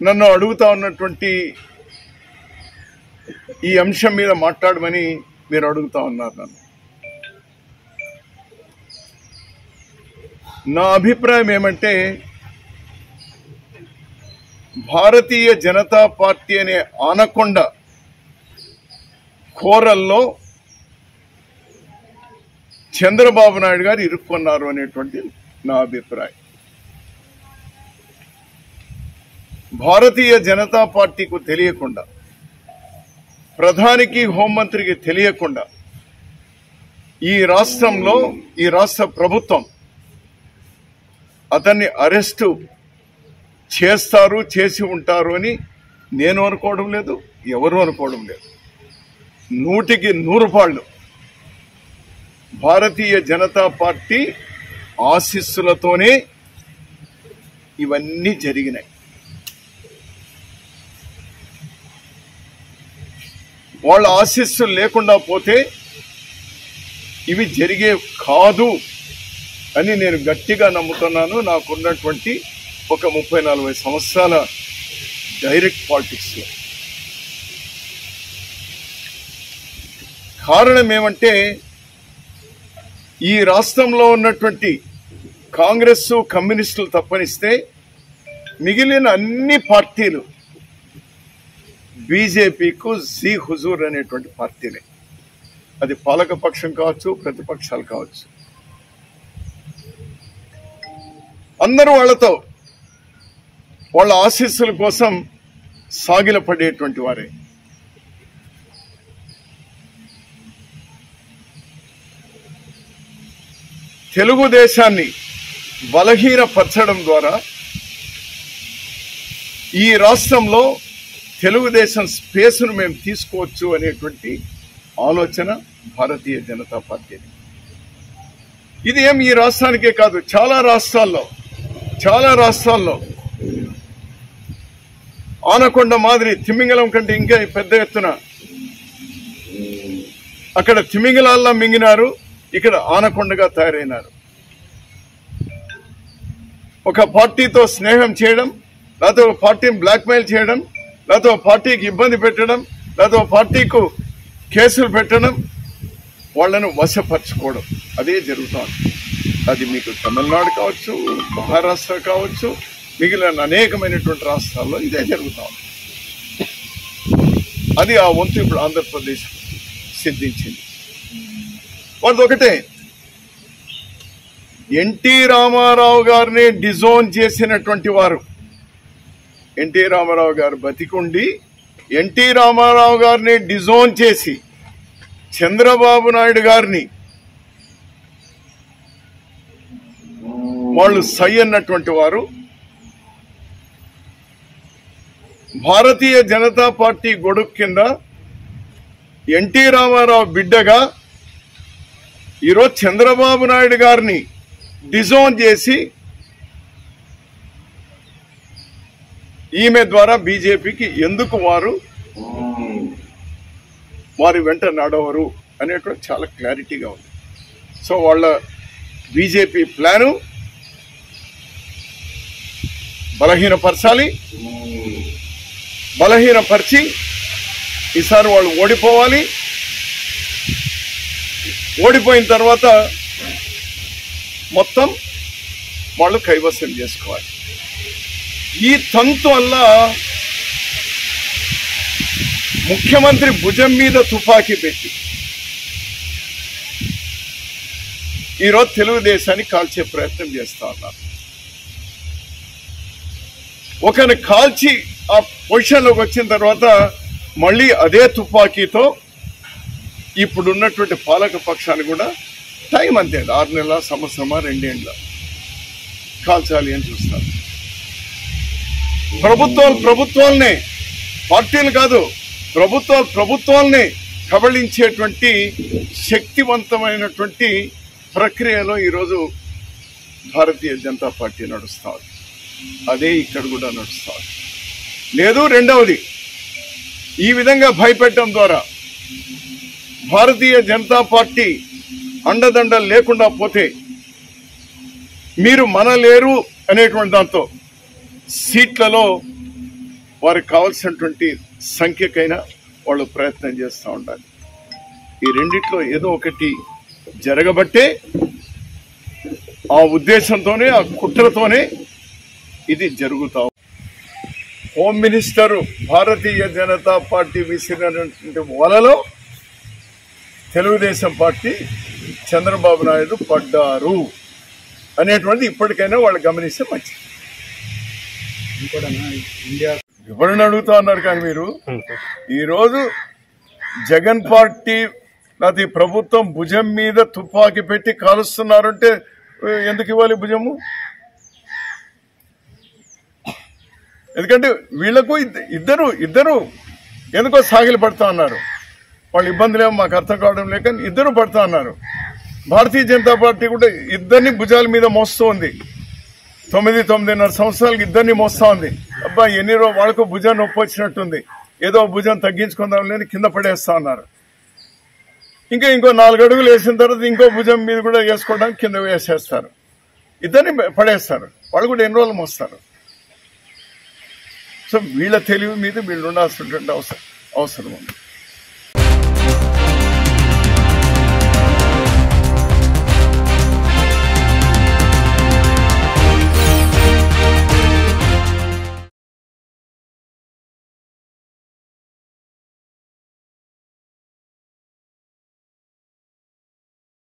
నన్ను అడుగుతా ఉన్నటువంటి ఈ అంశం మీద మాట్లాడమని మీరు అడుగుతా ఉన్నారు నన్ను. నా అభిప్రాయం ఏమంటే భారతీయ జనతా పార్టీ అనే ఆనకొండ కోరల్లో చంద్రబాబు నాయుడు గారు ఇరుక్కున్నారు అనేటువంటి నా అభిప్రాయం. భారతీయ జనతా పార్టీకు తెలియకుండా ప్రధానికి హోంమంత్రికి తెలియకుండా ఈ రాష్ట్రంలో ఈ రాష్ట్ర ప్రభుత్వం అతన్ని అరెస్టు చేస్తారు చేసి ఉంటారు అని నేను అనుకోవడం లేదు ఎవరు అనుకోవడం లేదు. నూటికి నూరు పాళ్ళు భారతీయ జనతా పార్టీ ఆశీస్సులతోనే ఇవన్నీ జరిగినాయి. వాళ్ళ ఆశీస్సులు లేకుండా పోతే ఇవి జరిగే కాదు అని నేను గట్టిగా నమ్ముతున్నాను. నాకున్నటువంటి ఒక ముప్పై నలభై సంవత్సరాల డైరెక్ట్ పాలిటిక్స్లో కారణం ఏమంటే ఈ రాష్ట్రంలో ఉన్నటువంటి కాంగ్రెస్ కమ్యూనిస్టులు తప్పనిస్తే మిగిలిన అన్ని పార్టీలు బీజేపీకు జీ హుజూర్ అనేటువంటి పార్టీనే. అది పాలకపక్షం కావచ్చు ప్రతిపక్షాలు కావచ్చు. అందరూ వాళ్ళతో వాళ్ళ ఆశీస్సుల కోసం సాగిలపడేటువంటి వారే. తెలుగుదేశాన్ని బలహీనపరచడం ద్వారా ఈ రాష్ట్రంలో తెలుగుదేశం స్పేస్ను మేము తీసుకోవచ్చు అనేటువంటి ఆలోచన భారతీయ జనతా పార్టీది. ఇది ఏం ఈ రాష్ట్రానికే కాదు చాలా రాష్ట్రాల్లో చాలా రాష్ట్రాల్లో. ఆనకొండ మాదిరి తిమింగలం కంటే ఇంకా పెద్ద ఎత్తున అక్కడ తిమింగలాల్లో మింగినారు ఇక్కడ ఆనకొండగా తయారైనారు. ఒక పార్టీతో స్నేహం చేయడం లేకపోతే ఒక పార్టీని బ్లాక్మెయిల్ చేయడం లేకపోతే పార్టీకి ఇబ్బంది పెట్టడం లేకపోతే పార్టీకు కేసులు పెట్టడం వాళ్ళను వశపరచుకోవడం. అదే జరుగుతుంది. అది మీకు తమిళనాడు కావచ్చు మహారాష్ట్ర కావచ్చు మిగిలిన అనేకమైనటువంటి రాష్ట్రాల్లో ఇదే జరుగుతోంది. అది ఆ వంతు ఇప్పుడు ఆంధ్రప్రదేశ్ సిద్ధించింది. వాళ్ళది ఒకటే. ఎన్టీ రామారావు గారిని డిజోన్ చేసినటువంటి వారు ఎన్టీ రామారావు గారు బతికుండి ఎన్టీ రామారావు గారిని డిజోన్ చేసి చంద్రబాబు నాయుడు గారిని వాళ్ళు సై అన్నటువంటి వారు భారతీయ జనతా పార్టీ గొడుగు కింద ఎన్టీ రామారావు బిడ్డగా ఈరోజు చంద్రబాబు నాయుడు గారిని డిజోన్ చేసి ఈమె ద్వారా బీజేపీకి ఎందుకు వారు వారి వెంట నడవరు అనేటువంటి చాలా క్లారిటీగా ఉంది. సో వాళ్ళ బీజేపీ ప్లాను బలహీనపరచాలి బలహీనపరిచి ఈసారి వాళ్ళు ఓడిపోవాలి. ఓడిపోయిన తర్వాత మొత్తం వాళ్ళు కైవసం చేసుకోవాలి. ఈ తంతు వల్ల ముఖ్యమంత్రి భుజం మీద తుపాకీ పెట్టి ఈరోజు తెలుగుదేశాన్ని కాల్చే ప్రయత్నం చేస్తా ఉన్నారు. ఒకరిని కాల్చి ఆ పొజిషన్లోకి వచ్చిన తర్వాత మళ్ళీ అదే తుపాకీతో ఇప్పుడున్నటువంటి పాలక పక్షాన్ని కూడా టైం అంతే ఆరు నెలల సంవత్సరమా రెండేళ్ళ కాల్చాలి అని చూస్తారు. ప్రభుత్వం ప్రభుత్వాలనే పార్టీలు కాదు ప్రభుత్వాలు ప్రభుత్వాలనే కబళించేటువంటి శక్తివంతమైనటువంటి ప్రక్రియలో ఈరోజు భారతీయ జనతా పార్టీ నడుస్తుంది అదే ఇక్కడ కూడా నడుస్తుంది లేదు రెండవది ఈ విధంగా భయపెట్టడం ద్వారా భారతీయ జనతా పార్టీ అండదండలు లేకుండా పోతే మీరు మనలేరు అనేటువంటి దాంతో సీట్లలో వారికి కావాల్సినటువంటి సంఖ్యకైనా వాళ్ళు ప్రయత్నం చేస్తూ ఉండాలి. ఈ రెండిట్లో ఏదో ఒకటి జరగబట్టే ఆ ఉద్దేశంతోనే ఆ కుట్రతోనే ఇది జరుగుతా home minister Bharatiya Janata Party విసిరినటువంటి వలలో తెలుగుదేశం పార్టీ చంద్రబాబు నాయుడు పడ్డారు అనేటువంటిది ఇప్పటికైనా వాళ్ళు గమనిస్తే మంచిది. ఇండియా అడుగుతా ఉన్నారు కానీ మీరు. ఈరోజు జగన్ పార్టీ లేకపోతే ప్రభుత్వం భుజం మీద తుపాకి పెట్టి కాలుస్తున్నారంటే ఎందుకు ఇవ్వాలి భుజము? ఎందుకంటే వీళ్ళకు ఇద్దరు ఇద్దరు ఎందుకో సాగిలి పడతా ఉన్నారు. వాళ్ళు ఇబ్బందులు ఏమో మాకు అర్థం కావడం లేక ఇద్దరు పడతా ఉన్నారు. భారతీయ జనతా పార్టీ కూడా ఇద్దరిని భుజాల మీద మోస్తూ ఉంది తొమ్మిది తొమ్మిదిన్నర సంవత్సరాలకి ఇద్దరిని మోస్తా ఉంది అబ్బా ఎన్ని రోజు వాళ్ళకు భుజం నొప్పి వచ్చినట్టుంది. ఏదో భుజం తగ్గించుకుందాం లేని కింద పడేస్తా ఉన్నారు ఇంకా ఇంకో నాలుగు అడుగులు వేసిన తర్వాత ఇంకో భుజం మీద కూడా వేసుకోవడానికి కింద వేసేస్తారు. ఇద్దరిని పడేస్తారు. వాళ్ళు కూడా ఎన్ని రోజులు మోస్తారు? సో వీళ్ళ తెలివి మీద వీళ్ళు ఉండాల్సినటువంటి అవసరం అవసరం ఉంది.